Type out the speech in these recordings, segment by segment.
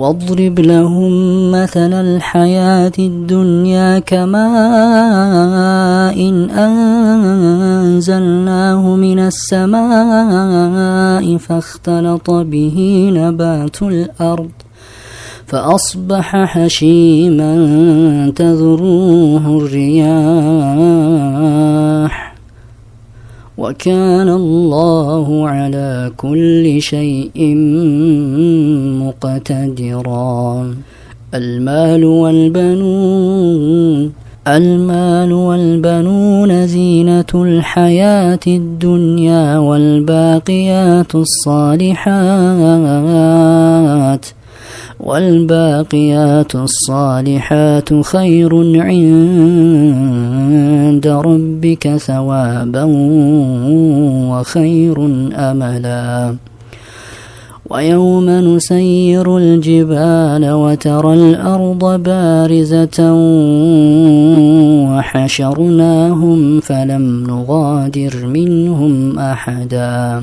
واضرب لهم مثل الحياة الدنيا كماء إن أنزلناه من السماء فاختلط به نبات الأرض فأصبح حشيما تذروه الرياح. وكان الله على كل شيء مقتدرا. المال والبنون المال والبنون زينة الحياة الدنيا والباقيات الصالحات. والباقيات الصالحات خير عند ربك ثوابا وخير أملا. ويوم نسير الجبال وترى الأرض بارزة وحشرناهم فلم نغادر منهم أحدا.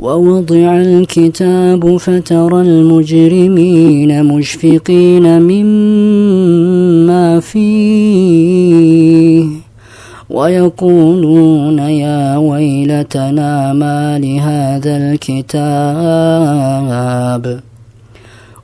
ووضع الكتاب فترى المجرمين مشفقين مما فيه ويقولون يا ويلتنا ما لهذا الكتاب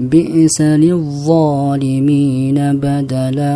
بئس للظالمين بدلا.